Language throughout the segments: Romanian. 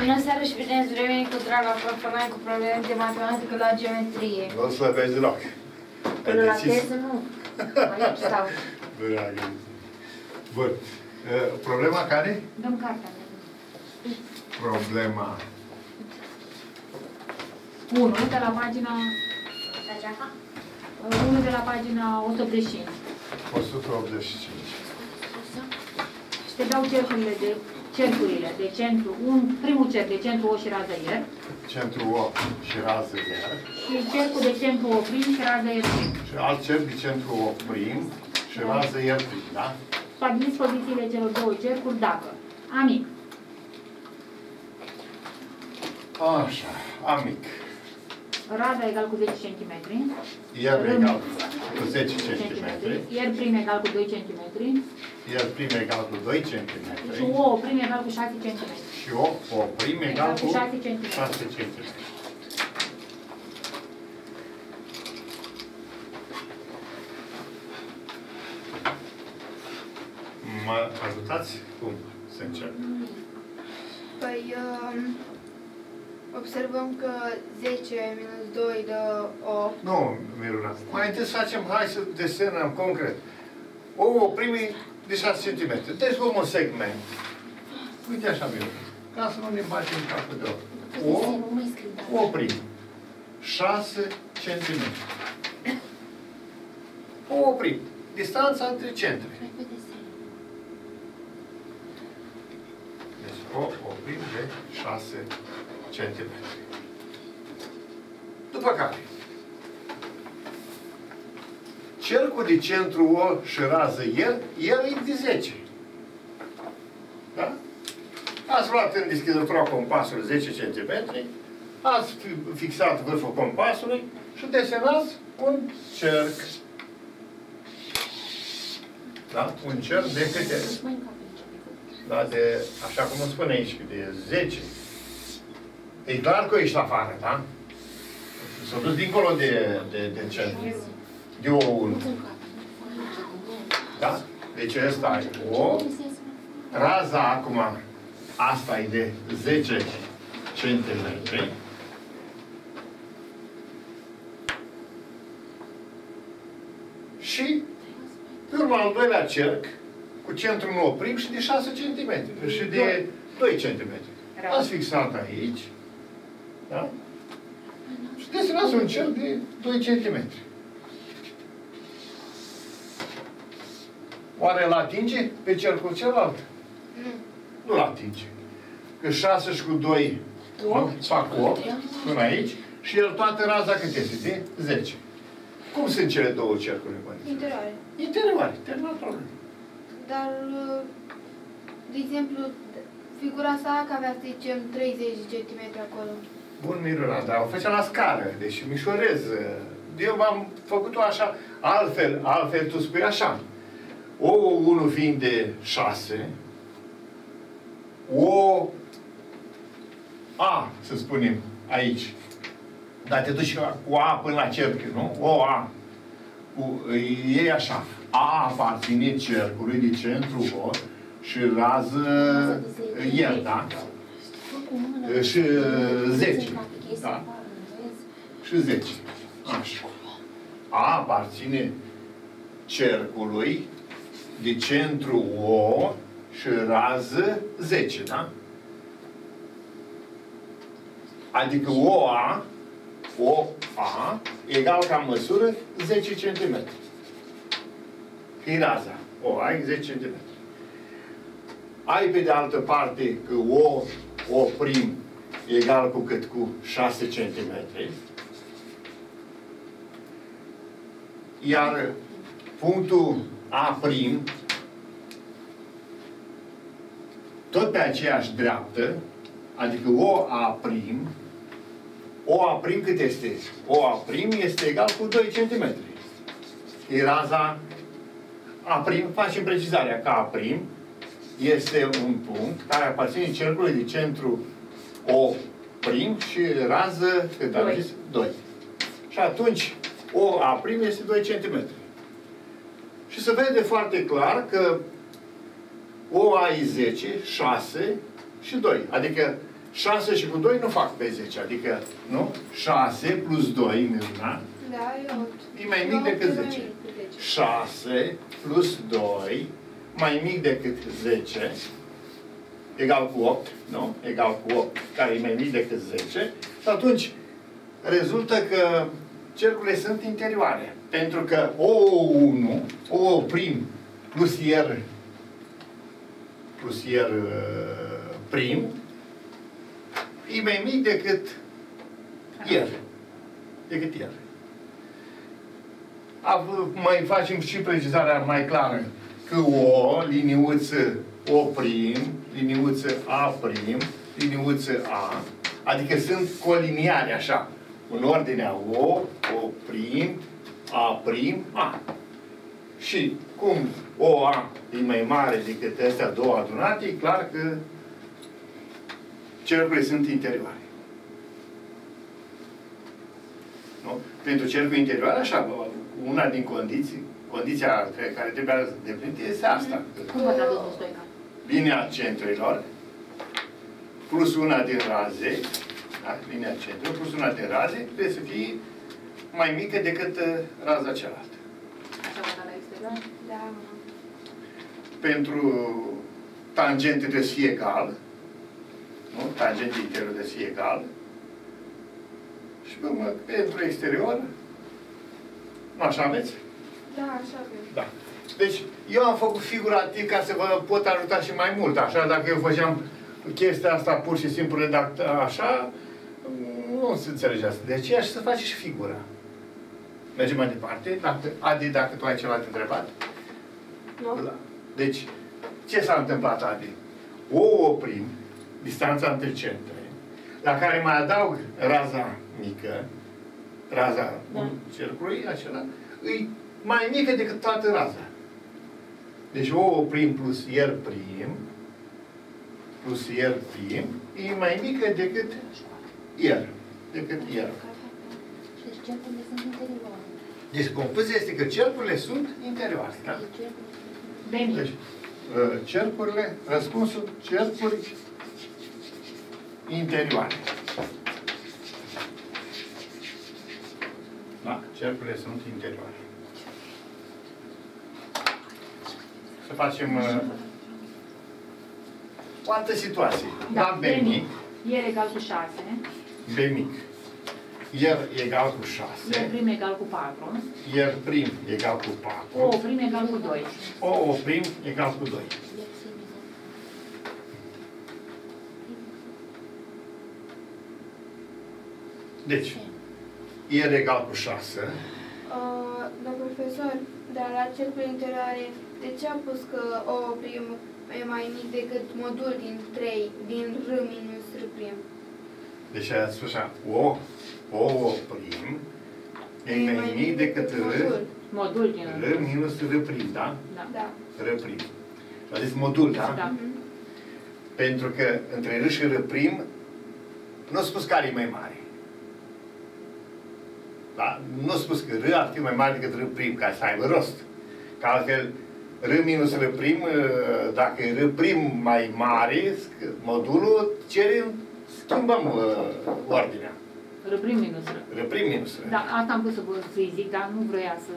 Bună seara și bine ați revenit cu draga Farfanai cu probleme de matematică la geometrie. Nu slăbești deloc. Până la teză nu. Aici stau. Dragă. Bun. Uh, Problema care? Dăm cartea. Problema. 1 de la pagina Tageaca? 1 de la pagina 185. 185. Și te dau cercurile de cercurile de centru, un, primul cerc de centru O și rază ier Centru O și rază iar. și cercul de centru O prim și rază ier prim. Și alt cerc de centru O prim și rază iar prim, da? Stabiliți pozițiile celor două cercuri dacă amic, Așa, amic. Raza egal cu 10 cm, Iar Rând. egal cu 10 cm. ier prim egal cu 2 cm Iar prim egal cu 2 și cm. O prim egal cu 6 cm. Și O, O prim egal cu 6 cm. 6 cm. Mă ajutați? Cum se începe? Păi, um, observăm că 10 minus 2 dă 8. Nu, Miruna. Mai întâi să facem, hai să desenăm concret. O oprimii de 6 cm. Deci luăm un segment. Uite așa, Miruna. Ca să nu ne batem capul de o. O, Nu mai scriu, da. o oprim. 6 cm. O oprim. Distanța între centre. Repede să Deci o oprim de 6 cm. După care, cercul de centru O și rază el, el e de 10. Da? Ați luat în deschizătura compasului 10 cm, ați fi- fixat vârful compasului și desenați un cerc. Da? Un cerc de câte? mai încape aici. Da, de, așa cum îmi spune aici, de 10. E clar că ești la afară, da? S-a dus dincolo de, de, de centru. De o 1. Nu te încape. Da? Deci ăsta e o. Raza acum, asta e de 10 centimetri. Și, pe urmă, al doilea cerc, cu centrul nu oprim și de 6 cm. Și de 2 cm. Ați fixat aici. Da? Și desenați un cerc de 2 cm. Oare îl atinge pe cercul celălalt? Nu. Nu-l atinge. Că 6 și cu 2 nu? fac 8 până aici și el toată raza cât este? De 10. Cum sunt cele două cercuri? părinte? Interioare. Interioare, terminat problema. Dar, uh, de exemplu, figura asta că avea, să zicem, 30 de centimetri acolo. Bun, Miruna, dar o făcea la scară, deci mișorez. Eu v-am făcut-o așa, altfel, altfel tu spui așa. O 1 fiind de 6, o A, să spunem, aici. Dar te duci cu A până la cerc, nu? O A. Cu, e așa. A aparține cercului de centru O și rază el, da? Și 10. Da. Și 10. Așa. A aparține cercului de centru O și rază 10, da? Adică OA, OA, egal ca măsură 10 cm. E raza. OA e 10 cm. Ai pe de altă parte că O, O prim egal cu cât? Cu 6 cm. Iar punctul A prim tot pe aceeași dreaptă, adică O A prim, O A prim cât este? O A prim este egal cu 2 cm. E raza A prim, facem precizarea că A prim este un punct care aparține cercului de centru O prim și rază, cât am Doi. zis? 2. Și atunci O A prim este 2 cm. Și se vede foarte clar că O A e 10, 6 și 2. Adică 6 și cu 2 nu fac pe 10, adică, nu? 6 plus 2 minunat, Da, e 8. e mai mic decât 10. 6 plus 2 mai mic decât 10 egal cu 8, nu? Egal cu 8, care e mai mic decât 10, și atunci rezultă că cercurile sunt interioare. Pentru că O1, O prim plus R plus R uh, prim e mai mic decât R. Decât R. Av- mai facem și precizarea mai clară că O, liniuță O prim, liniuță A prim, liniuță A, adică sunt coliniare așa, în ordinea O, O prim, A prim, A. Și cum OA e mai mare decât astea două adunate, e clar că cercurile sunt interioare. Nu? Pentru cercul interioar, așa, una din condiții, condiția care care trebuie deplinită este asta. că Cum vă traduceți Stoica? Linia centrilor plus una din raze, da? linia centrilor plus una din raze, trebuie să fie mai mică decât uh, raza cealaltă. Așa vă la exterior? Da, mă. Pentru tangente trebuie să fie egal, nu? Tangentul interior trebuie să fie egal. Și pe urmă, pentru exterior, nu așa aveți? Da, așa avem. Da. Deci, eu am făcut figurativ ca să vă pot ajuta și mai mult. Așa, dacă eu făceam chestia asta pur și simplu redact așa, nu se înțelege asta. De aceea și să faci și figura. Mergem mai departe. Dacă, Adi, dacă tu ai ceva de întrebat. Nu? Da. Deci, ce s-a întâmplat, Adi? O oprim, distanța între centre, la care mai adaug raza mică, raza Da. cercului acela, e mai mică decât toată raza. Deci O prim plus R prim plus R prim e mai mică decât R. Decât R. Deci cercurile sunt interioare. Deci concluzia este că cercurile sunt interioare. Da? Bine. Deci, uh, cercurile, răspunsul, cercuri interioare. Da, cercurile sunt interioare. Facem uh, o altă situație. La B mic, E egal cu 6. B mic, R egal cu 6, E prim egal cu 4. R prim egal cu 4, O prim egal cu 2. O, O prim egal cu 2. Deci, R egal cu 6, Uh, domnul profesor, dar la cercul interioare, de ce a pus că O prim e mai mic decât modul din 3, din R minus R prim? deci a spus așa, O, O, O prim e mai mic decât R, modul. Modul din R minus R prim, da? Da. Da. R prim. A zis modul, da? Da. Mhm. Pentru că între R și R prim, nu a spus care e mai mare. Da? Nu a spus că R ar fi mai mare decât R prim, ca să aibă rost. Că altfel, R minus R prim, ă, dacă e R prim mai mare, sc- modulul cere, schimbăm uh, ordinea. R prim minus R. R prim minus R. Da, asta am pus să vă- să-i zic, dar nu vrea să...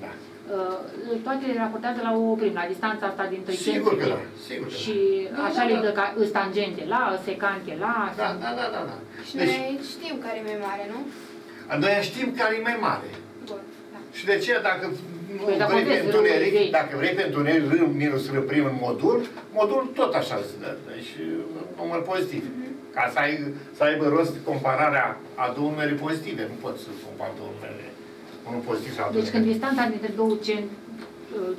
Da. Uh, toate le raportează la o prim, la distanța asta dintre Sigur că centri. da, sigur că Și Da, așa da, le da. dă ca îs tangente la, secante la, da. Da, da, da, da, da. Și Deci, noi știm care e mai mare, nu? noi știm care e mai mare. Bun, da. Și de ce dacă nu Păi, dacă vrei pe vezi întuneric, râul de- dacă vrei pe întuneric R minus R prim în modul, modul tot așa se dă. Deci număr pozitiv. Mhm. Ca să, ai, să aibă rost compararea a două numere pozitive. Nu poți să compari două numere. Unul pozitiv sau altul Deci când negativ. distanța dintre două cen, uh,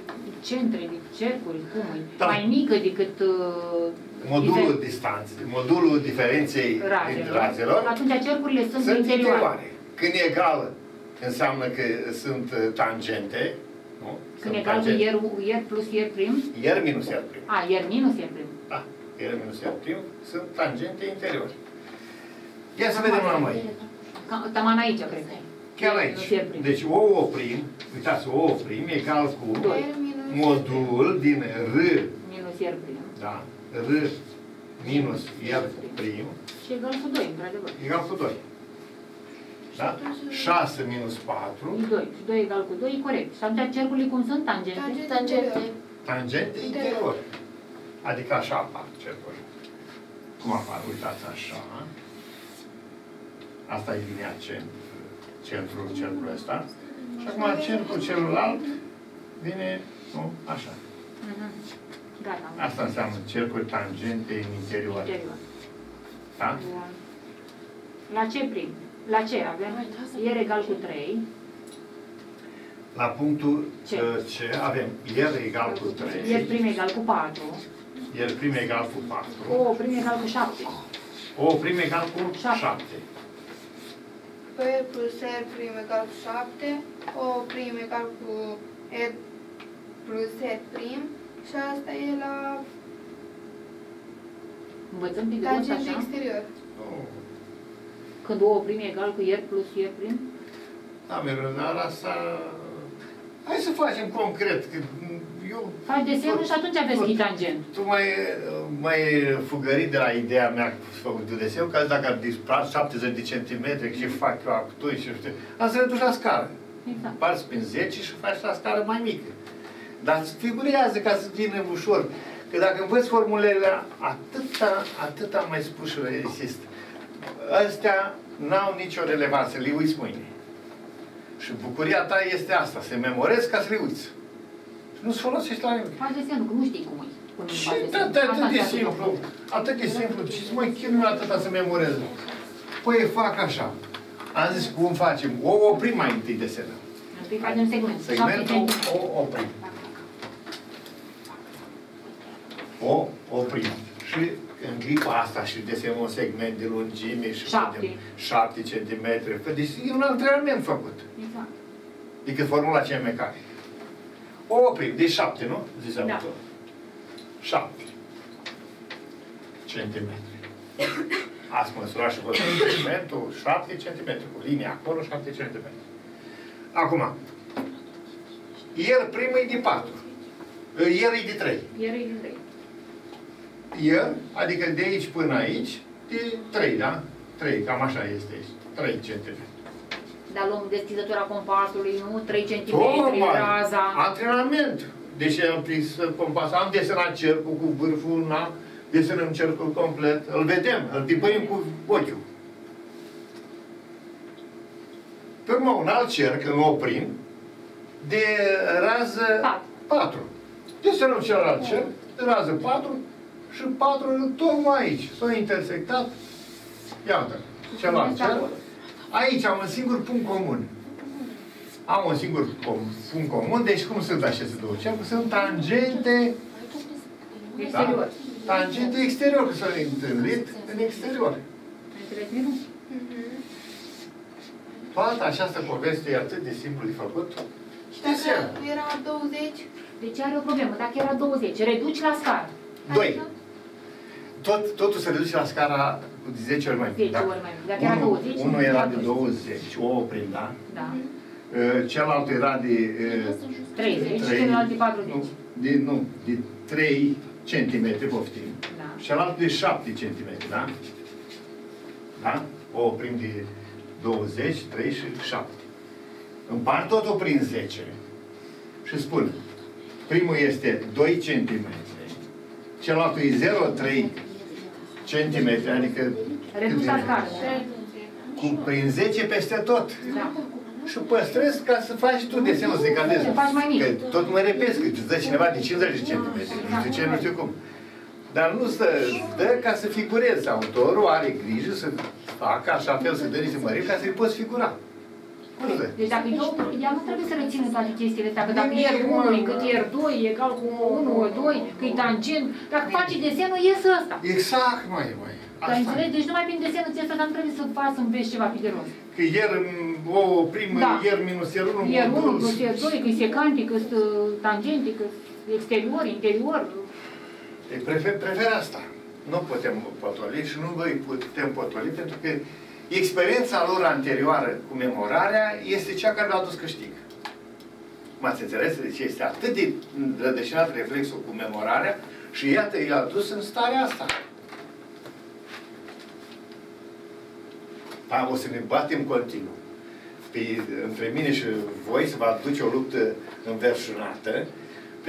centre, de cercuri, cum e, Da. mai mică decât uh, Modulul diver- distanței, modulul diferenței dintre razelor, razelor atunci cercurile sunt, sunt interioare. interioare. Când e egal, înseamnă că sunt uh, tangente. Nu? Când Sunt egal cu tangente. ier, ier plus ier prim, R minus R prim. a, ier minus ier prim. Da, R minus R prim sunt tangente interiore. Ia să vedem la noi. Ca- Taman aici, cred că. Chiar Ier aici. minus ier prim. Deci O oprim, uitați, O oprim egal cu Doi. R minus modul din R, Minus ier prim. da, R minus R prim Și egal cu 2, într-adevăr. egal cu 2. Da? 6 minus 4, E 2. Și 2 egal cu 2 e corect. Și atunci cercurile cum sunt? Tangente. Tangente. Tangente. tangente interior. Adică așa apar cercuri. Cum apar? Uitați așa. Asta e linia centru, centrul cercului ăsta. Și acum cercul celălalt vine, nu, așa. Mhm. Gata. am Asta înseamnă cercuri tangente în interior. Interior. Da? Bun. La ce prim? La ce avem? R egal cu 3. La punctul C. uh, C avem R egal cu 3, R prim egal cu 4. R prim egal cu 4, O prim egal cu 7. O prim egal cu Șapte. 7. P plus R prim egal cu 7, O prim egal cu R plus R prim și asta e la Învățăm pe de tangent așa? exterior. Oh. Când O prim egal cu R plus R prim? Da, mereu, dar asta... Hai să facem concret, că eu... Faci desenul și atunci aveți tot- și tangent. Tu mai, mai fugărit de la ideea mea cu făcut de deseu, că dacă ar dispara 70 de centimetri, ce fac eu actu și știu, am să le duci la scară. Exact. Parți prin 10 și faci la scară mai mică. Dar îți figurează ca să vină ușor. Că dacă învăț formulele, atâta, atâta am mai spus și insist. Astea n-au nicio relevanță, le uiți mâine. Și bucuria ta este asta, să memorezi ca să le uiți. Și nu-ți folosești la nimic. Faci desenul, că nu știi cum e. Cum îi Și faci da, desenul. da, Asta atât de înseamnă simplu, tot. atât de simplu. Ce să mai chinui atâta să memorez? Păi fac așa. Am zis cum facem. O oprim mai întâi desenul. Întâi facem segment. Șapte Segmentul centimetri. o oprim. O oprim. Și în clipa asta și desem un segment de lungime și 7 cm. Păi deci e un antrenament făcut. Exact. Decât formula C.M.K. mecanică. O oprim. Deci 7, nu? Ziceam da. 7 cm. Ați măsurat și văzut segmentul 7 cm, cu linia acolo 7 cm. Acum, el primul e de 4. El e de 3. El e de 3. E, adică de aici până aici, de 3, da? 3, cam așa este aici. 3 centimetri. Dar luăm deschizătura compasului, nu? 3 cm raza. Antrenament. Deci am prins compasul, am desenat cercul cu vârful, na, desenăm cercul complet, îl vedem, îl tipărim cu ochiul. Pe urmă, un alt cerc, îl oprim, de rază 4. 4. Desenăm celălalt cerc, de rază 4, și 4 tocmai aici. S-a intersectat, iată, celălalt Este cerc. acolo. Aici am un singur punct comun. Am un singur com- punct comun, deci cum sunt aceste două cercuri? Sunt tangente, Exterior. da? Tangente exterior, că s-au întâlnit în exterior. Înțeles, Miru? Toată această poveste e atât de simplu de făcut. Și Desen. dacă era 20, Deci are o problemă. Dacă era 20, reduci la scară. Doi. adică Tot, totul se reduce la scara cu 10 ori mai mic. 10 ori mai mic. Dacă era 20, Unul era era de 12. 20, o oprim, da? Da. Uh, Celălalt era de... uh, 30 și trei- celălalt de 40. Nu, de, nu, de 3 cm, poftim. Da. Celălalt de 7 cm, da? Da? O oprim de 20, 3 și 7. Împart totul prin 10 și spun, primul este 2 cm, celălalt e 0,3 cm, adică Reduci la scară. cu, prin 10 peste tot. Da. Și păstrez ca să faci tu desenul, să decalezi. Să faci mai mic. Că tot mă repezi, că îți dă cineva de 50 de centimetri, nu știu ce, nu știu cum. Dar nu să dă ca să figurezi. Autorul are grijă să facă așa fel, să dă niște măriri ca să-i poți figura. Nu dă. Deci dacă eu, ea nu trebuie să rețină toate chestiile astea, că dacă Nimic, R1 mă. e cât R2 e egal cu 1, 2, că e tangent, dacă faci desenul, iese ăsta. Exact, mai, mai. Dar Asta. înțelegi? Deci numai prin desenul ți ăsta, dar nu trebuie să faci să înveți ceva pe de rost. Că ier m, o primă, Da. ier minus ier 1, R1 plus R2, că e secantic, că e tangentic, că e exterior, interior. Deci prefer, prefer asta. Nu putem potoli și nu voi putem potoli pentru că Experiența lor anterioară cu memorarea este cea care l-a dus câștig. M-ați înțeles de ce este atât de rădășinat reflexul cu memorarea și iată, i-a dus în starea asta. Pa, o să ne batem continuu. Pe, între mine și voi se va duce o luptă înverșunată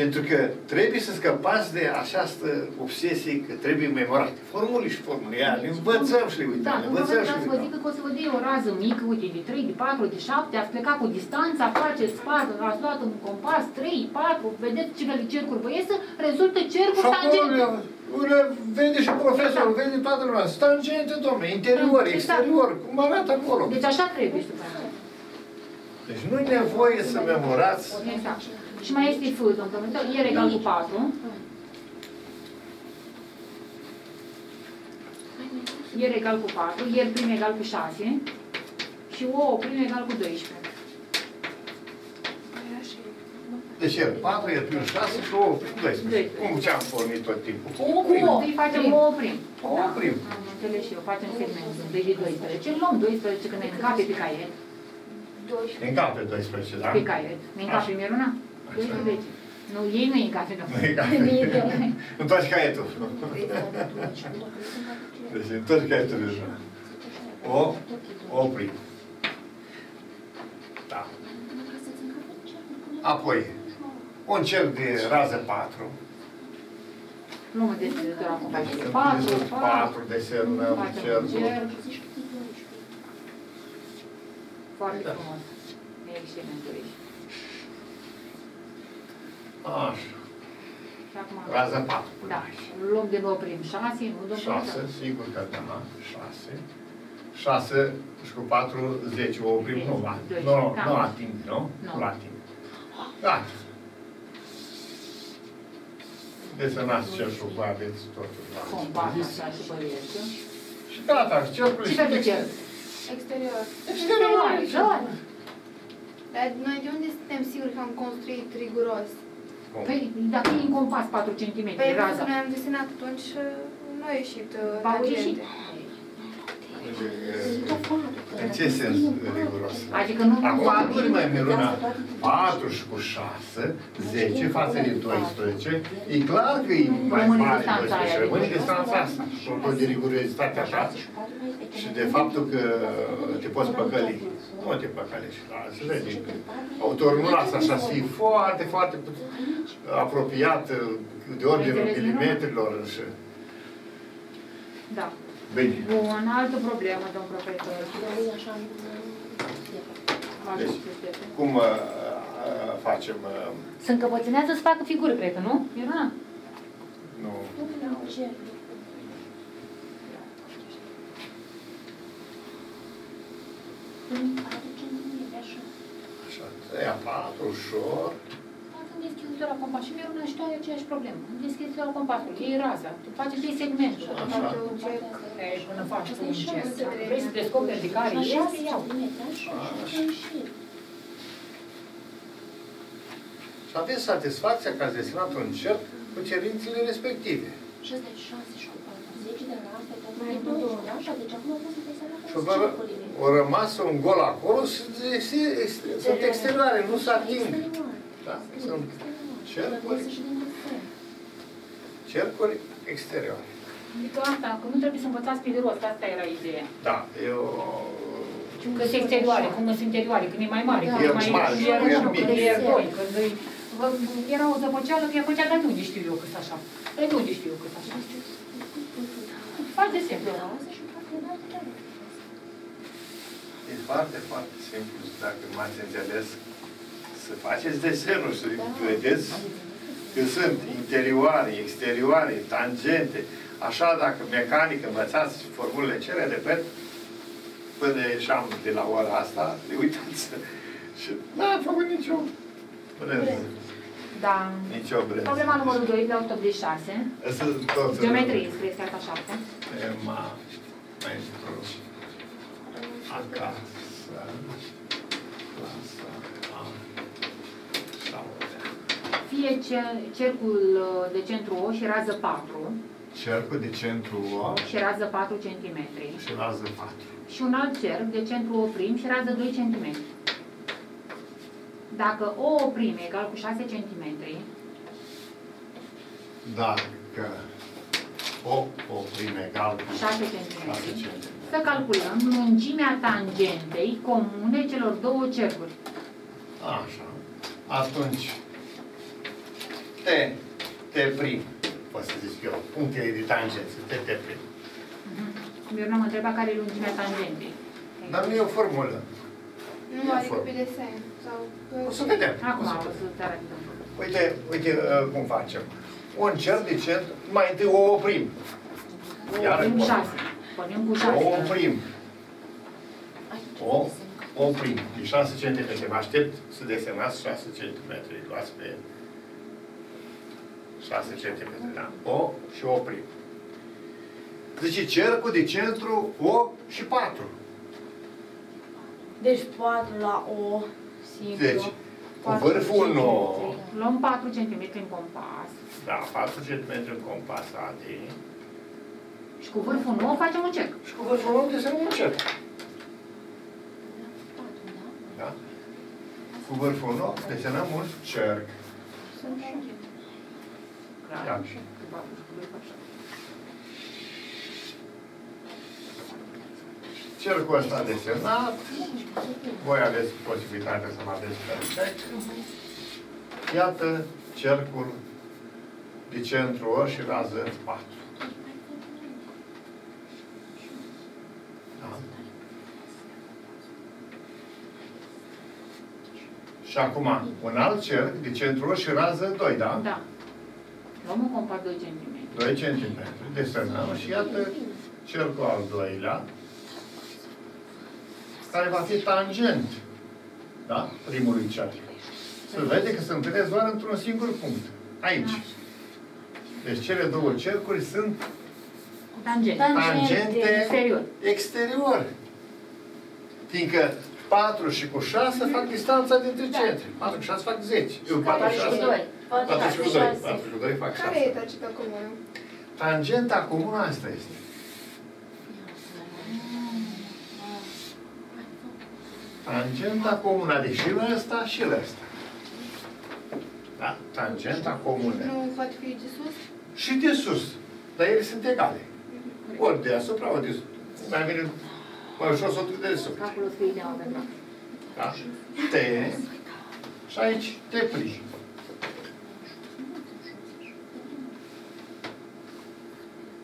pentru că trebuie să scăpați de această obsesie că trebuie memorate. Formule și formule. Ia, le învățăm și le uităm. Da, le nu învățăm și vreau le să vă zic uităm. că o să vă dea o rază mică, uite, de 3, de 4, de 7, ați plecat cu distanța, faceți spază, ați luat un compas, 3, 4, vedeți ce fel de cercuri vă iese, rezultă cercuri Și acolo tangente. le- le vede și profesorul, vede toată lumea. Stangente, domnule, interior, Exact. exterior, cum arată acolo. Deci așa trebuie să faceți. Deci nu e nevoie să memorați. Exact. Și mai este F, domnul profesor, ier egal cu 4, ier egal cu 4, ier prim egal cu 6 și O prim egal cu 12. Deci el 4, el prin 6 și 8 prin 12. Doi. Cum ce-am pornit tot timpul? O prim. Întâi facem O prim. O prim. Da, am înțeles și eu. Facem segmentul 2 de 12. Îl luăm 12 când ne încape pe caiet. În cap pe 12, da? Pe caiet. Ne încape Așa. Miruna? Așa. 12. Nu, ei nu încape, nu. Nu e cap. Întoarci caietul. Deci întorci caietul deja. O, o prim. Da. Apoi, un cerc de rază 4. Luăm de dezidetor acum. Facem 4, 4. 4 desenăm Facem un cercul. cerc. Foarte frumos. E excelent aici. Așa. Și acum... Rază 4. Da. Luăm de nou prim 6, nu domnul 6, sigur că da, 6. 6 și cu 4, 10, o oprim, nu, la, Doi. nu, Da. nu ating, nu? Nu. Nu ating. Gata. Desenați cercul, vă aveți totul. la Compas, dispoziție. așa și părește. Și gata, cercul Ce fel de cerc? Exterior. Exterior. Da. Dar noi de unde suntem siguri că am construit riguros? Păi, dacă e în compas 4 cm, Păi raza. noi am desenat atunci uh, nu a ieșit uh, Va ieși. tangente. În ce sens riguros? Adică nu... Acum, nu mai Miruna, 4 și cu 6, 10 față de 12, e clar că e mai Rămâne mare distanța 12, aia. rămâne distanța asta. Apropo de rigurozitatea așa și de faptul că te poți păcăli. Nu te păcălești, dar se vede că autorul nu lasă așa să fie foarte, foarte puțin apropiat de ordinul Înțelegi, Miruna? milimetrilor și... Da. Bine. Bun, altă problemă, domn profesor. Deci, cum uh, uh, facem? Uh, Să încăpățânează să facă figuri, cred că, nu? Miruna? nu. Așa, să ia patru, ușor. Când deschizi la compas și Miruna și tu ai aceeași problemă. Când deschizi la compasul, iei raza, tu faci întâi segmentul. Așa. Poate un cerc. Ei, până faci tu un cerc. Vrei să descoperi de care este, iau. Și aveți satisfacția că ați desenat un cerc cu cerințele respective. Și ăsta e 6 și cu 40 de la asta, tot mai 12, da? Și deci acum poți să te să Și vă o rămas un gol acolo și se- se- sunt exterioare, nu se ating. Da? Sunt cercuri, cercuri exterioare. Adică asta, că nu trebuie să învățați pe de rost, asta era ideea. Da, eu... Că sunt exterioare, cum sunt interioare, când e mai mare, când E e mai mare, mic, e iar unu, mic. când e doi, când e... Vă- Era o zăpăceală că ea făcea, dar de unde știu eu că sunt așa? Păi de unde știu eu că sunt așa? Foarte simplu. E foarte, foarte simplu, dacă m-ați înțeles, să faceți desenul, să vedeți că sunt interioare, exterioare, tangente. Așa, dacă mecanic învățați formulele cele, repet, până ieșeam de la ora asta, le uitați. Și n-am făcut nicio brânză, Da. nicio brânză. Problema numărul 2, pe 86. Asta tot... Geometrie, scrie asta 7. Tema pentru acasă, clasa a șaptea. Fie ce- cercul uh, de centru O și rază 4 Cercul de centru O și rază 4 cm. și rază 4. Și un alt cerc de centru O prim și rază 2 cm. Dacă O prim egal cu 6 cm, Dacă O oprim egal cu 6 6 cm. Cm. Să calculăm lungimea tangentei comune celor două cercuri. Așa. Atunci, T, T prim, pot să zic eu, punctele de tangență, T, T prim. Eu nu am întrebat care e lungimea tangentei. Dar nu e o formulă. Nu, Ia adică formă. pe desen. Sau pe... O să vedem. Acum o să o vedem. să-ți arătăm. Uite, uite uh, cum facem. Un cer de centru, mai întâi o oprim. Iar Punem acum. 6. Punem cu O 6. oprim. O oprim. De 6 cm. Mă aștept să desenați 6 cm. Luați pe 6 cm. Da? O și oprim. Zice cercul de centru O și 4. Deci 4 la O, simplu. Deci, cu Patru vârful centimetri. 9, Luăm 4 cm în compas. da, 4 cm în compas AD, Și cu vârful 9 facem un cerc. și cu vârful 9 desenăm un cerc. Da? Cu vârful 9 desenăm un cerc. Clar. Ia. Cu patru și cu doi fac șapte. Cercul ăsta desenat, voi aveți posibilitatea să mă aveți perfect. Iată cercul de centru O și rază 4. Și acum, un alt cerc de centru O și rază 2, da? Da. Luăm un compas 2 cm. 2 cm. Desenăm și iată cercul al doilea, care va fi tangent, da? Primului cerc. Se vede că se întâlnesc doar într-un singur punct. Aici. Deci cele două cercuri sunt Tangent. tangente Exterior. exterior. Fiindcă 4 și cu 6 fac distanța dintre centri. 4 cu 6 fac 10. Eu 4 și 6. 4 și cu 2. 4 și cu 2 fac Care e 6. tangenta comună? Tangenta comună asta este. Tangenta comună, adică și la ăsta și la ăsta. Da? Tangenta comună. Nu poate fi de sus? Și de sus. Dar ele sunt egale. Ori deasupra, ori de sus. Mai bine, mai ușor să o duc de sus. Calculul să fie ideal pentru Da? T. Și aici T prim.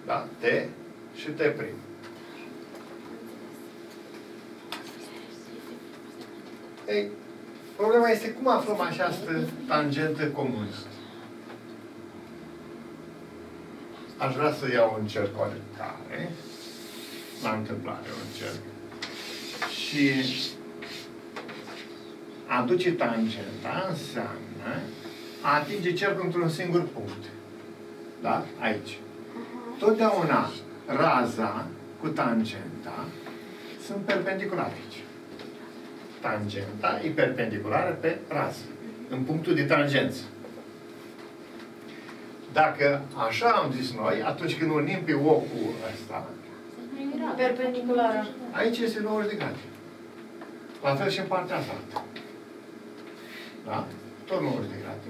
Da? T și T prim. Ei, problema este cum aflăm această tangentă comună. Aș vrea să iau un cerc oarecare, la întâmplare un cerc, și aduce tangenta înseamnă a atinge cercul într-un singur punct. Da? Aici. Totdeauna raza cu tangenta sunt perpendiculare aici. Tangenta e perpendiculară pe rază, în punctul de tangență. Dacă așa am zis noi, atunci când unim pe O cu ăsta, Perpendiculară. aici este 90 de grade. La fel și în partea asta. Da? Tot 90 de grade.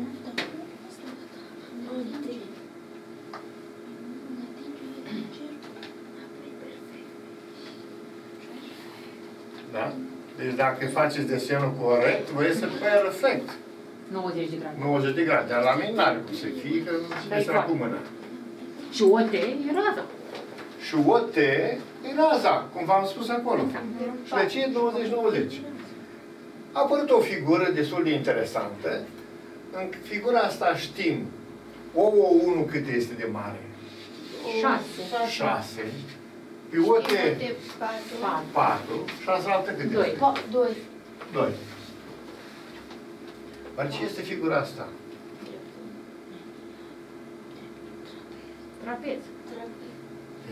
Da? Deci dacă faceți desenul corect, vă iese perfect. 90 de grade. 90 de grade. Dar la mine n-are cum să fie, că Dai este foarte. cu mâna. Și o T e rază. Și o T e raza, cum v-am spus acolo. Și de ce e 20-90? A apărut o figură destul de interesantă. În figura asta știm OO1 cât este de mare? 6. 6. Pe OT De 4. 4. 6 altă cât Doi. este? 2. 2. Dar ce este figura asta? Trapez.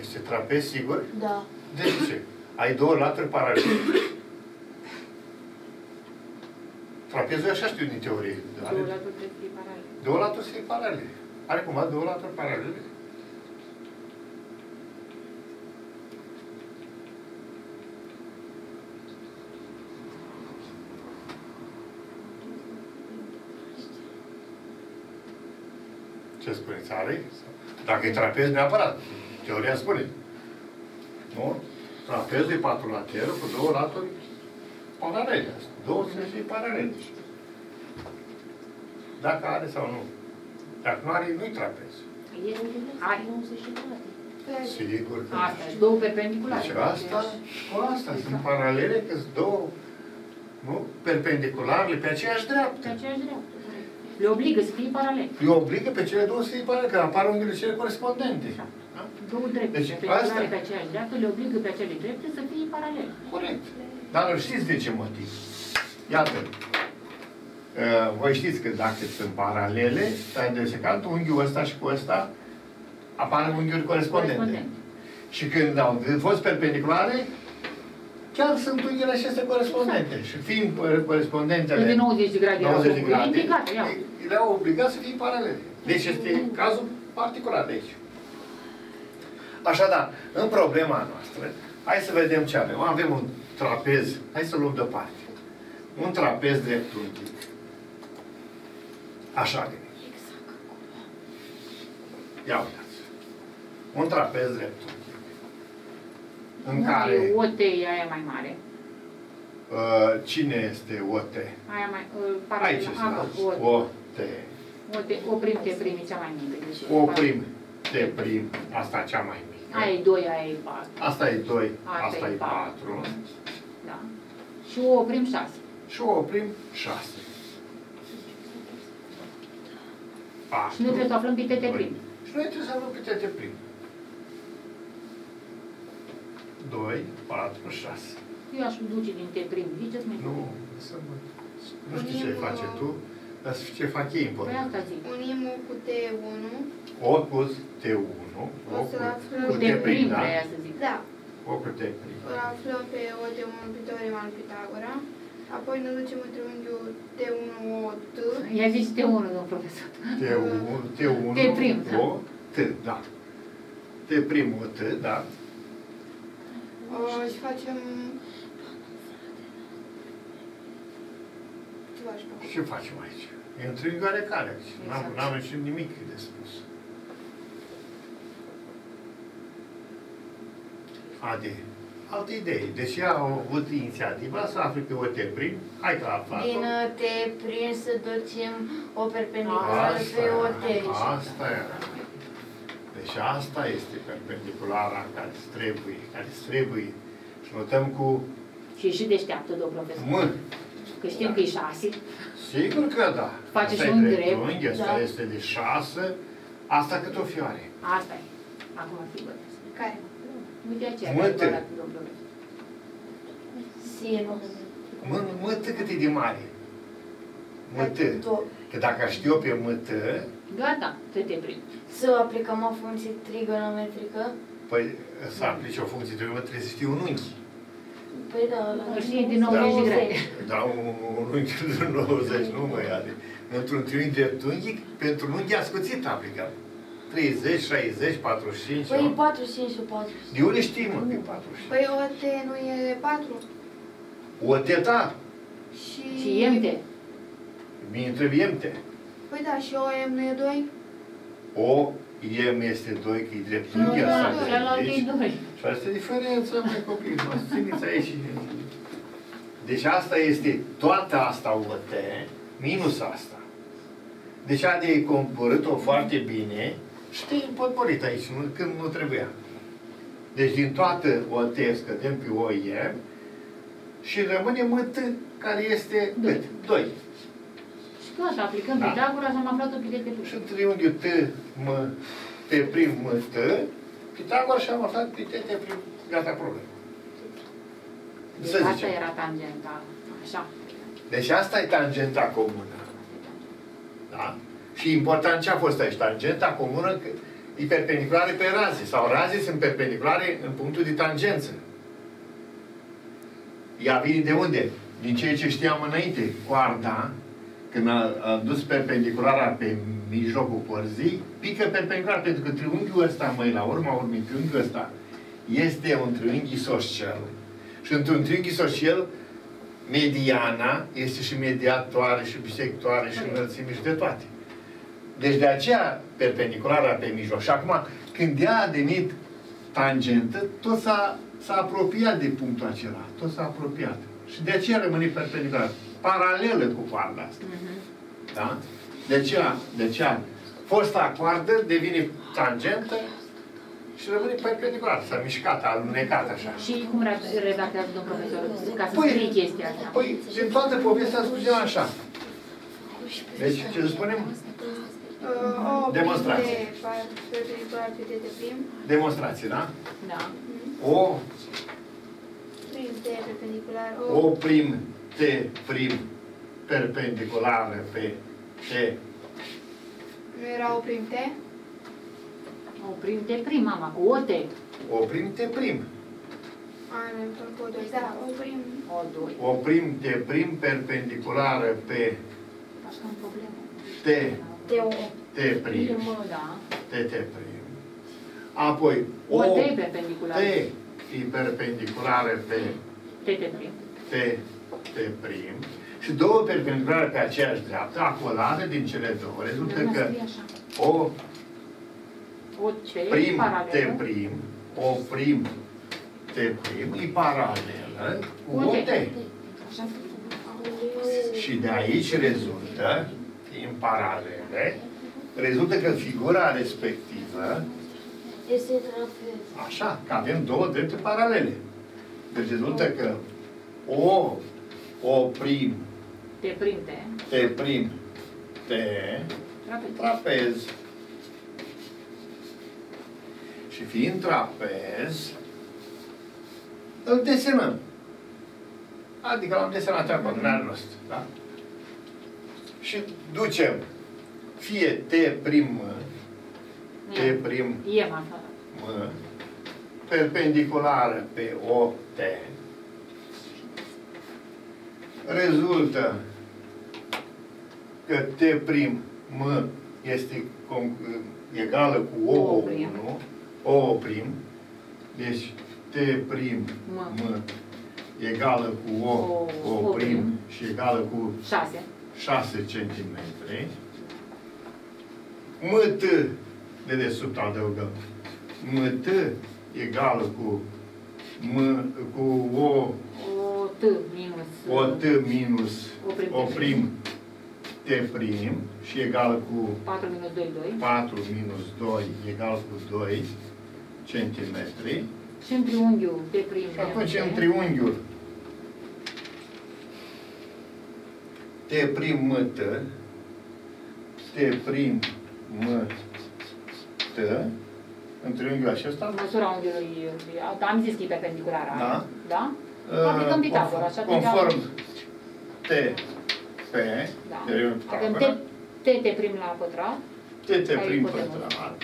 Este trapez, sigur? Da. De ce? Ai două laturi paralele. Trapezul e așa știu din teorie. Două Are laturi de fi paralele. două laturi sunt paralele. Are cumva două laturi paralele? Ce spuneți? Are? Dacă e trapez, neapărat. Teoria spune. Nu? Trapezul e patrulaterul cu două laturi paralele. Două să fie paralele. Dacă are sau nu. Dacă nu are, nu-i trapez. Are. Nu se și poate. Sigur că... Asta, și două perpendiculare. Deci asta, cu asta sunt paralele, că sunt două, nu? Perpendicularele pe aceeași Pe dreaptă. aceeași dreaptă. Le obligă să fie paralel. Le obligă pe cele două să fie paralele, că apar unghiile cele corespondente. Da? Două drepte Deci, perpendiculare asta- pe aceeași dreaptă le obligă pe acele drepte să fie paralel. Corect. Dar nu știți de ce motiv? Iată. Uh, Voi știți că dacă sunt paralele, stai de secant, unghiul ăsta și cu ăsta apar unghiuri corespondente. Corespondente. Și când au fost perpendiculare, chiar sunt unghiile acestea corespondente. Și fiind uh, corespondente De 90 de grade 90 de erau grade, indicate, ia. le-au obligat să fie paralele. Deci este cazul particular de aici. Așadar, în problema noastră, hai să vedem ce avem. Avem un trapez, hai să luăm deoparte. Un trapez dreptunghic. Așa gândit. Ia uitați. Un trapez dreptunghic. În Unde care e OT e aia mai mare. uh, cine este OT? Aia mai, uh, paralel. Aici este, Ah, da? OT. OT. OT. O prim, te prim, e cea mai mică. Deci, O prim, T prim, asta cea mai mică. Aia e 2, aia e 4. Asta e 2, Asta asta e e patru. 4 Da. Și o prim 6. și o oprim 6. Și noi trebuie să aflăm pe TT prim. Și noi trebuie să avem pe TT prim. 2, 4, 6. Eu aș duce din T prim. Ziceți mai Nu, să mă... Nu știu ce face tu, dar ce fac ei Păi important. asta zic. Unim cu T1. O cu T1, o O să-l cu, aflăm. cu Cu T T prim, prim, da? vreau să zic. Da. O cu T prim. Îl aflăm pe OT1 pe teorema lui Pitagora. Apoi ne ducem în triunghiul T1-OT. Ia zici T1, domn profesor. T1, T1, T prim, da. o, T, da. T prim, o, T, da. Uh, și facem... Ce faci pe acolo? Ce facem aici? E un triunghiul care aici. N-am, Exact. n-am nici nimic de spus. Ade, altă idee. Deci ea a avut inițiativa să afle pe OT prim. Hai că a aflat Din uh, T prin să ducem o perpendiculară Asta, pe o T. asta era. Deci asta este perpendiculara care îți trebuie, care îți trebuie. Și notăm cu Și e și deșteaptă, domn profesor. M. Că știm că e 6. Sigur că da. Face Asta și e un dreptunghi, drept, Asta da. este de 6. Asta cât o fioare? Asta e. Acum sigur. Care? Uite aceea. Mă, care te- vă arată, domn profesor. Sinus. Mă, mă T cât e de mare? Mă T. Că dacă aș știu eu pe mă T, Gata, TT prim. Să aplicăm o funcție trigonometrică. păi să aplici o funcție de urmă, trebuie să știi un unghi. Păi da, la Îl știi din 90 de grade. Da, un, un unghi de 90, nu mă ia de... Într-un triunghi dreptunghic, pentru un unghi ascuțit aplicăm. 30, 60, 45, Păi nu? 45 și 40. De unde știi, mă, pe 45? Păi OT nu e 4. O teta, Și... Și iemte. mie trebuie MT. Păi da, și OM nu e 2? O, M este 2, că e dreptunghi, Da, asta celălalt de e aici. 2. Și asta e diferența, mai copii, mă țineți aici. Deci asta este, toată asta OT, minus asta. Deci Adi ai coborât-o foarte bine și te-ai împotmolit aici, nu, când nu trebuia. Deci din toată OT scădem pe OIM și rămâne MT, care este Doi. cât? 2. Și gata, aplicăm Da. Pitagora și am aflat-o pe TT Și prim. în triunghiul T, M, T prim, M, T, Pitagora și am aflat pe T, T prim, gata problemă. Deci Să asta zicem. era tangenta. Așa. Deci asta e tangenta comună. Da? Și important ce a fost aici? Tangenta comună că e perpendiculară pe raze. Sau raze sunt perpendiculare în punctul de tangență. Ea vine de unde? Din ceea ce știam înainte. Coarda, când a, a dus perpendiculara pe mijlocul corzii, pică perpendicular, pentru că triunghiul ăsta, mai la urma urmei, triunghiul ăsta, este un triunghi isoscel. Și într-un triunghi isoscel, mediana este și mediatoare, și bisectoare, și înălțime, și de toate. Deci de aceea perpendiculara pe mijloc. Și acum, când ea a devenit tangentă, tot s-a, s-a apropiat de punctul acela. Tot s-a apropiat. Și de aceea rămâne perpendicular. Paralelă cu coarda asta. Mhm. Da? De aceea, de aceea, fosta coardă devine tangentă și rămâne perpendicular. S-a mișcat, a alunecat așa. Și cum re- redactează domnul profesor, ca să Păi- scrie chestia asta? Păi, din toată povestea spunem așa. Deci, ce să spunem? Uh, o Demonstrație. prim de par- perpendicular pe de prim. Demonstrație, da? Da. O, Prim de perpendicular. o prim T prim perpendiculară pe T Nu era o prim T? Oprim te prim, mama, cu o T. o prim T prim. A, nu, tot cu o doi. Da, o prim. O doi. O prim T prim perpendiculară pe Așa am problemă. T De o. T prim. Da. T T prim. Apoi O o T T perpendicular. e perpendiculară pe T te prim. T T prim. Și două perpendiculare pe aceeași dreaptă, acolate din cele două. Rezultă Nu că scrie așa. o O C prim T paralelă. prim, o prim T prim, e paralelă cu Cu o T. T. Așa Și de aici rezultă, în paralele, rezultă că figura respectivă, Este trapez. așa, că avem două drepte paralele. Deci rezultă că o, o prim, T prim T. T prim, T, Trapez. trapez. Și fiind trapez, îl desenăm. Adică l-am desenat acolo, nu are rost. Da? Și ducem fie T prim M, T prim E așa. M, perpendiculară pe O, T, rezultă că T prim M este com- egală cu O, O prim. 1, O prim, deci T prim M. M egală cu O, O- O O prim prim. și egală cu 6. 6 cm. MT de desubt adăugăm. MT egală cu M, cu O, O T minus. o T minus O prim. O prim T prim și egală cu 4 minus 2, 2. 4 minus 2 egal cu 2 cm. Și în triunghiul T prim. Și atunci M, în T. triunghiul T prim M T T prim M T în triunghiul acesta Măsura unghiului, am zis că e perpendiculară. Da. Da? Uh, Aplicăm Pitagora și atunci conform T P Da. teoremul Avem Pitagora, T, T, T prim la pătrat T T Ca prim ipotenuză. pătrat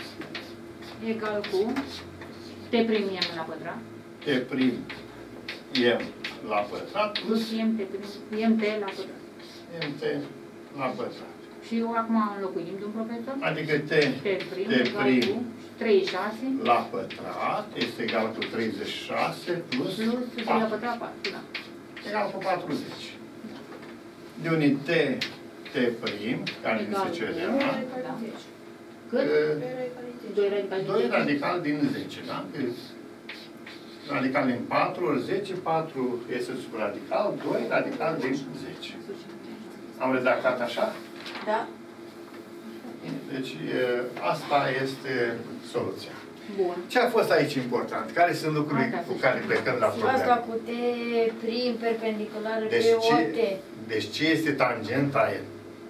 egal cu T prim M la pătrat T prim M la pătrat plus M, T prim, M, T la pătrat. M T la pătrat. Și eu acum înlocuim, domn profesor? Adică T T prim T egal prim cu 36 la pătrat este egal cu 36 plus plus 3 la 4. pătrat 4. Da. egal cu 40. De unii T, T prim, care ni Egal se cere, cu- da? Da. Cât? Uh, 2 radical din 2 10. radical din 10, da? Că Radical din 4 ori 10, 4 este sub radical, 2 radical din 10. Am redactat așa? Da? Deci e, asta este soluția. Bun. Ce a fost aici important? Care sunt lucrurile Asta cu să care știm. plecăm la Asta problemă? cu T prim perpendiculară Deci pe o ce, T. deci ce este tangenta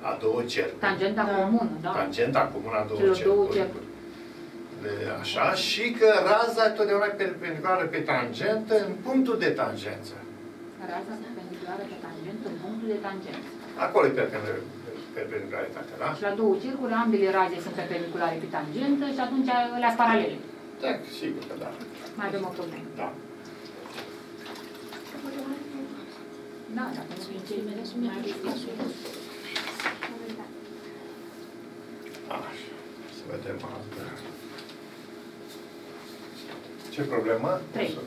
a două cercuri? Tangenta Da. comună, da? Tangenta comună a două Celor două cercuri. cercuri. De- Așa, și că raza totdeauna e perpendiculară pe tangentă în punctul de tangență. Raza perpendiculară pe tangentă în punctul de tangență. Acolo e perpendicular- perpendicularitatea, da? Și la două cercuri, ambele raze sunt perpendiculare pe tangentă și atunci le paralele. Da, sigur că da. Mai avem o problemă. Da. Da, dacă nu vin cei mele, sunt mai Așa. Să vedem altă. Ce problemă? Trei.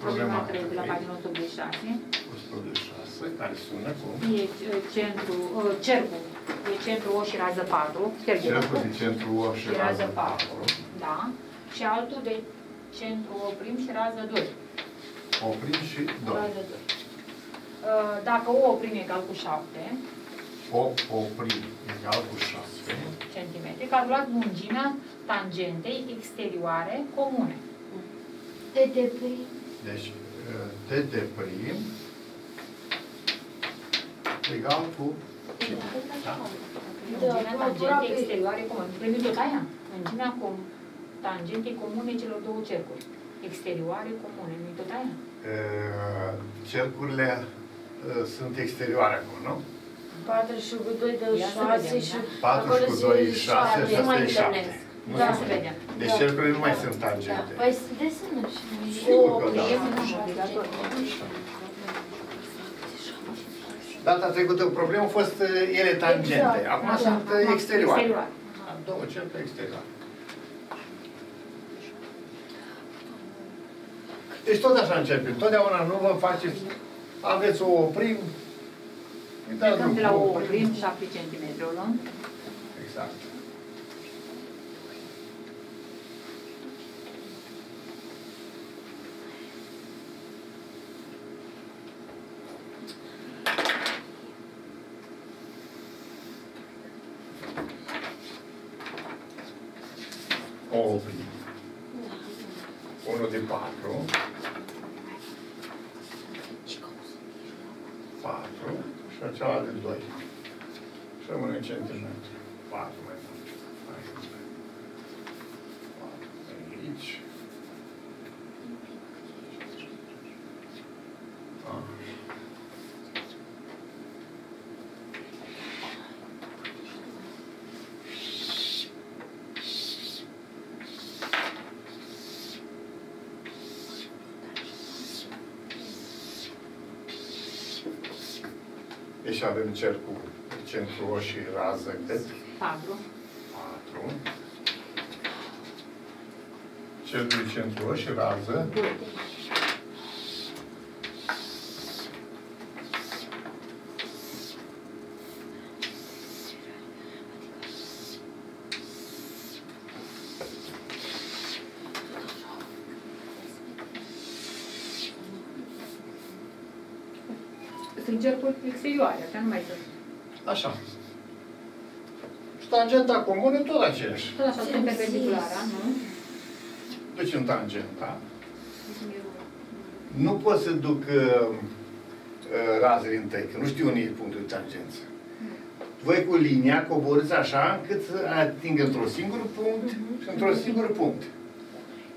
Problema 3 de la trei. pagina 186. 186, care sună cum? E uh, centru, uh, cercul, e centru O și rază 4, Cercul tergul de centru O și și rază rază 4, 4. da. și altul de centru O prim și rază 2. Oprim și 2. Rază 2. Uh, Dacă O prim egal cu 7 O oprim egal cu 6. cm, calculați lungimea tangentei exterioare comune. TT Deci, TT prim egal cu Lungimea tangentei exterioare comune. Primim tot aia? Lungimea com tangentei comune celor două cercuri. Exterioare comune. Nu-i tot aia? uh, cercurile uh, sunt exterioare acum, nu? 40 cu 2 de Ia să 6 vedem, și... 4 acolo cu se 2 6 șapte. și asta mai e 7. întâlnesc. Nu Da, sunt- să vedem. Deci cercurile nu mai sunt tangente. Păi se desenă și... Sigur că da. Oprim, obligatoriu. Data trecută problema a fost uh, ele tangente. Exact. Acum Da, sunt uh, acum, exterioare. exterioare. Da, Două cercuri exterioare. Deci tot așa începem. Totdeauna nu vă faceți, aveți o oprim, îi dați Plecăm de la drumul O cu prim 7 cm, o luăm. Exact. O oprim. Unul de patru. Patru. Și cealaltă de doi. Și rămâne în centimetri. Patru mai mult. Aici. Patru aici. Așa. Deci avem cercul centru O și rază cât? 4. 4. Cercul centru O și rază 2. Sunt cercuri exterioare, așa nu mai sunt. Așa. Și tangenta comună tot aceeași. Tot așa, sunt perpendiculară, nu? Duci în tangenta. Nu pot să duc uh, uh, razele întâi, că nu știu unde e punctul de tangență. Voi cu linia coborâți așa încât să atingă într-un singur punct și într-un singur punct.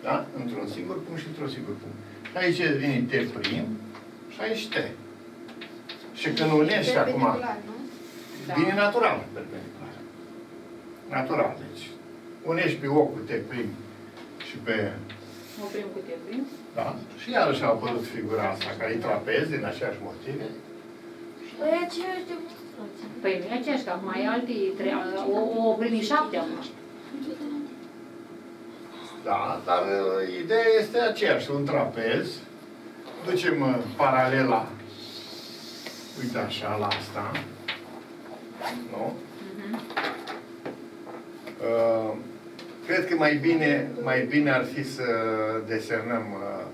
Da? Într-un singur punct și într-un singur punct. Și aici vine T prim și aici T. Și când unești acum, Perpendicular, nu? Da. vine natural perpendicular. Natural, deci. Unești pe O cu T prim și pe Oprim cu teprim. da? Și iarăși a apărut figura asta, care e trapez din aceeași motive. Păi aceeași demonstrație. Păi nu e aceeași, că acum e alte, tre- o, o oprim șapte acum. Da, dar uh, ideea este aceeași, un trapez. Ducem uh, paralela, uite așa, la asta. Nu? Mhm. Uh, cred că mai bine, mai bine ar fi să desenăm uh,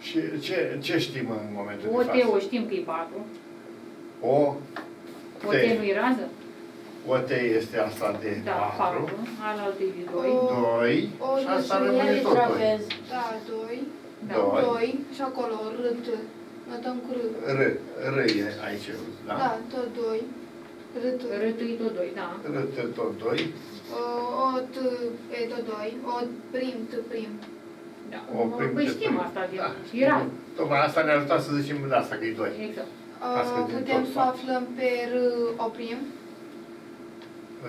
și ce, ce știm în momentul O de T față? o știm că e 4. O, O T. T nu e rază? o T este asta de Da, 4. 4. Alaltă e de 2. O- 2 O, și asta deci rămâne El e tot 2. trapez. Da, 2. Da. Doi. 2. Și acolo, rât. Notăm cu rât. R, R e aici, da? Da, tot 2. Rât. Râtui tot 2, da. R, T, tot 2. O, o, t, e tot 2. O, prim, t, prim. da. O prim Păi ce știm prim. asta, de Da, era. Tocmai asta ne-a ajutat să zicem de asta, că e 2. Exact. Asta Uh, din putem tot să o fapt. aflăm pe R, o prim.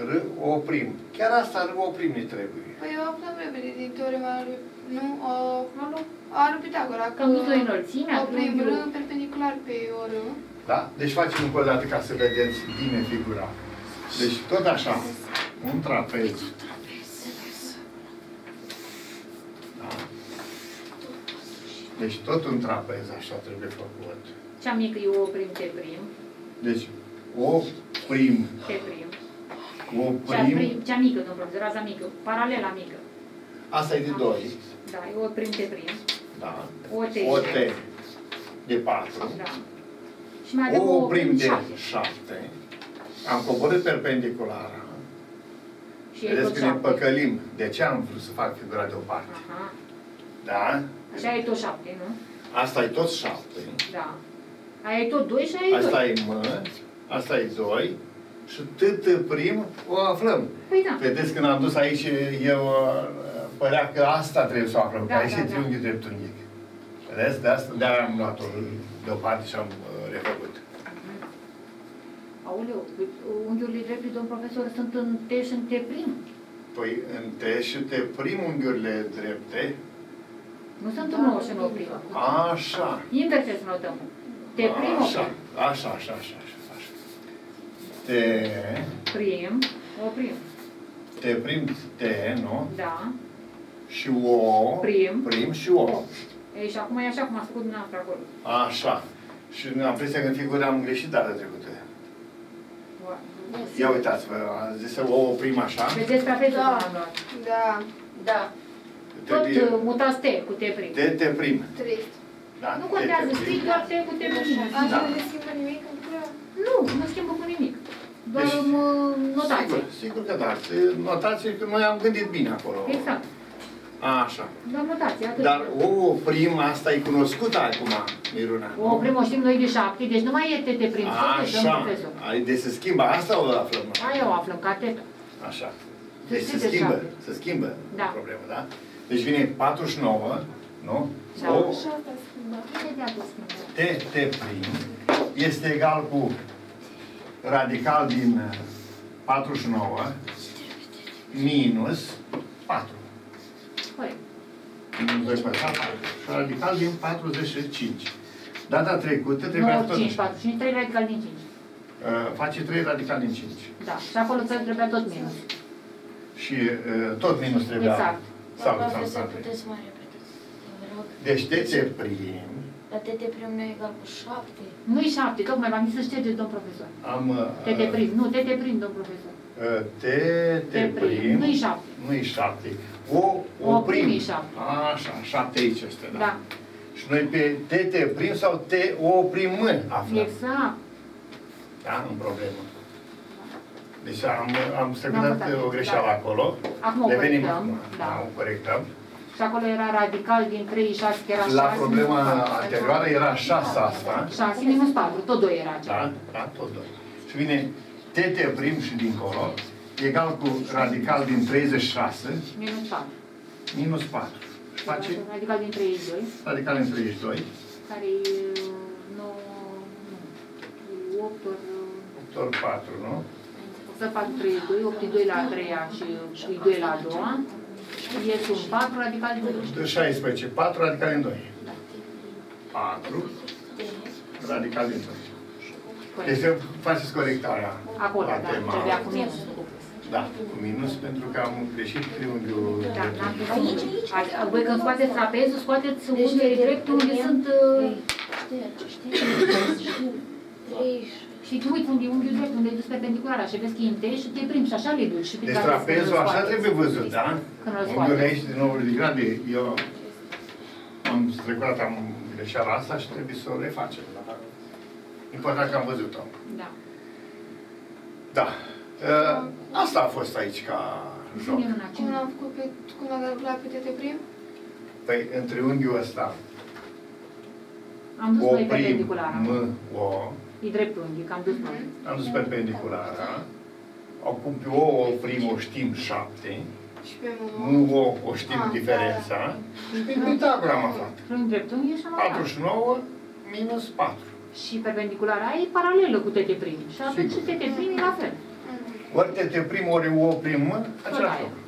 R, O prim. Chiar asta R, O prim ne trebuie. Păi o aflăm repede din teorema lui, nu, o, Alo? a lui Pitagora. Că am dus o înălțime, O prim R triunghiul. perpendicular pe o R. Da? Deci facem încă o dată ca să vedeți bine figura. Deci tot așa, un trapez. Da? Deci tot un trapez așa trebuie făcut. Cea mică e O prim, T prim. Deci O prim, T prim. O Cea, prim, prim, cea mică, domnul profesor, raza mică, paralela mică. Asta e de 2. Da, e o prim te prim. Da. O T. O T de 4. Da. Și mai avem O o prim de șapte. 7. Am coborât perpendiculara. Și e Vedeți tot că ne șapte. păcălim. De ce am vrut să fac figura deoparte? Aha. Da? Așa e tot șapte, nu? Asta e tot 7. Da. Aia e tot 2 și aia e 2. Asta e M, asta e 2 și TT prim o aflăm. Păi da. Vedeți când am dus aici, eu uh, părea că asta trebuie să o aflăm, Da, că aici da, e da. triunghiul dreptunghic. Vedeți? De asta de am luat-o deoparte și am uh, refăcut. Aoleu, unghiurile drepte, domn profesor, sunt în T și în T prim. Păi în T și T prim unghiurile drepte, Nu sunt în 9 și în 9 prim. așa. Invers trebuie să notăm. T prim, Așa, o așa, așa, așa, așa. așa. T, prim, o prim. T prim, T, nu? Da. Și O, Prim. prim și O. Ei, și acum e așa cum a făcut dumneavoastră acolo. Așa. Și am impresia că în figură am greșit data trecută. Ia uitați-vă, a zis O prim așa. Vedeți trapezul Da. cum am luat. Da, Da. Tot Trebuie uh, mutați T cu T prim. T, T prim. trist. Da, Nu T, contează, T prim. scrii doar T cu T prim. Așa Da. nu le schimbă nimic în prea. Nu, nu schimbă cu nimic. Doar Deci, deci, notație. Sigur, sigur că da. Notație că noi am gândit bine acolo. Exact. Așa. Doar notație, atât. Dar O prim, asta e cunoscută acum, Miruna. O prim o știm noi de șapte, deci nu mai e TT prim. Știți, domn Așa. profesor. Ai de se schimbă, asta o aflăm. noi. Aia o aflăm ca teta. Așa. Se Deci se scrie de schimbă, șapte. se schimbă Da. problema, da? Deci vine 49, nu? Da. O, Și asta schimbă. Vedea cu schimbă. T, T prim este egal cu radical din uh, 49 minus 4. Corect. Minus 2 pătrat 4. Și radical din 45. Data trecută trebuia Nu, tot... 5, 4, 5, 3 radical din 5. Uh, face 3 radical din 5. Da, și acolo ți trebuia tot minus. Și uh, tot minus trebuia. Exact. Sau, Doamna sau, profesor, sau. puteți să mă repetați? Vă rog. Deci TT prim La TT prim nu e egal cu 7. Nu-i 7, tocmai v-am zis să ștergeți, domn profesor. am... uh, TT prim, nu, TT prim, domn profesor. uh, T, T T prim, prim. nu-i 7. Nu-i 7. O, o, O prim. prim e șapte. Așa, 7 aici este, da. Da, Și noi pe TT prim sau T, O prim M aflăm. exact. Da, în problemă. Deci am, am N-am strecurat păcat. o greșeală Da. acolo. Acum o Revenim corectăm, acum. da. o corectăm. Și acolo era radical din 3, 6, că era 6. La problema anterioară era 6 asta. 6 minus 4, tot 2 era acela. Da, da, tot doi. Și vine TT prim și dincolo, egal cu radical din 36 Minus 4. minus 4. Și face Radical din 32, radical din 32, care e 9, nu, 8 ori, 8 ori 4, nu? 8 ori 4, 32, 8 e 2 la a treia și e 2 la a doua. Și ies un 4 radical din 2. De 16, 4 radical din 2. 4 radical din 2. Deci Corect. faceți corectarea Acolo, la da, tema. trebuia cu minus. Da, cu minus, pentru că am greșit triunghiul Da, drept. n-am greșit. Adică, Voi când scoateți trapezul, scoateți unghiile drepte unde sunt... uh, Șterge, șterge, știu. Trei și... Și tu uiți unde e unghiul drept, unde e dus perpendicular, și vezi că e întâi și te primi și așa le duci. Și prin Deci care trapezul să-l așa scoateți. trebuie văzut, da? Când îl Unghiul scoateți. aici de 90 de grade, eu am strecurat, am greșeala asta și trebuie să o refacem. Da? Important că am văzut-o. Da. Da. Uh, Asta a fost aici ca joc. Ține mâna, Cum cine? l-am făcut pe, cum l-am calculat pe TT prim? Păi în triunghiul ăsta, Am dus o noi prim, perpendiculara. M, O, E drept unghi, că am dus noi. am dus perpendiculara, acum pe O, o prim o știm 7, Și pe nu mă. O, o știm Ah, diferența, și pe Pitagora am aflat. Frânt drept unghi și am aflat. 49 minus 4. Și perpendiculara e paralelă cu TT prim. Și atunci Sigur. TT prim e la fel. Ori te, te prim, ori O prim, mă, același aia. lucru.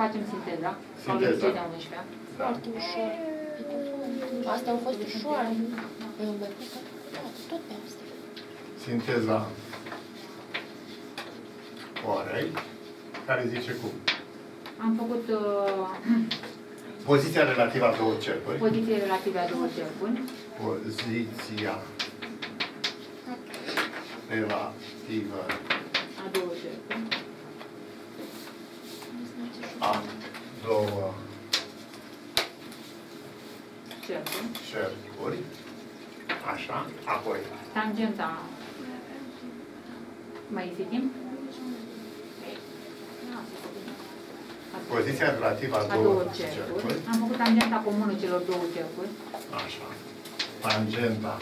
Facem sinteza. Sau Sinteza. lecție de 11 Da. Foarte ușor. Astea au fost ușoare. Eu am bătut tot pe astea. Sinteza orei, care zice cum? Am făcut uh, Poziția relativă a două cercuri. poziție relative a două cercuri. Poziția relativă A două cercuri. a două cercuri. cercuri. Așa, apoi Tangenta. Mai este timp? poziția relativă a A două două cercuri. cercuri. Am făcut tangenta comună celor două cercuri. Așa. Tangenta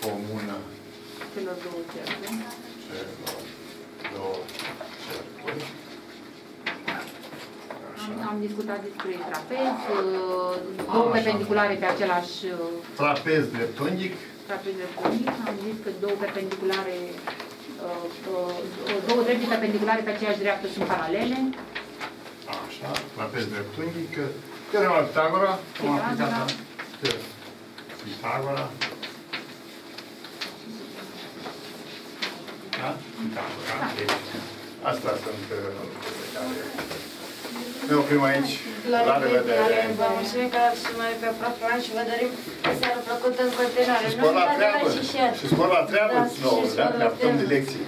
comună Celor două cercuri. celor două cercuri. Am, Așa. am discutat despre trapez, uh, două Așa. perpendiculare pe același uh, Trapez dreptunghic. trapez de punic. Am zis că două perpendiculare, uh, uh, două drepte perpendiculare pe aceeași dreaptă sunt paralele. Așa. Trapez dreptunghic. Teorema lui Pitagora. Am aplicat Pitagora. Te- Pitagora. Da? Pitagora. Da. Deci, astea sunt uh, lucrurile care... Ne oprim aici. La La revedere. Vă mulțumim că ați mai pe prof. și vă dorim o seară plăcută în continuare. Și spor la Nu uitați de treabă. like și share. Și spor la treabă Da, nouă, și da? spor la Ne apucăm de treabă. lecții.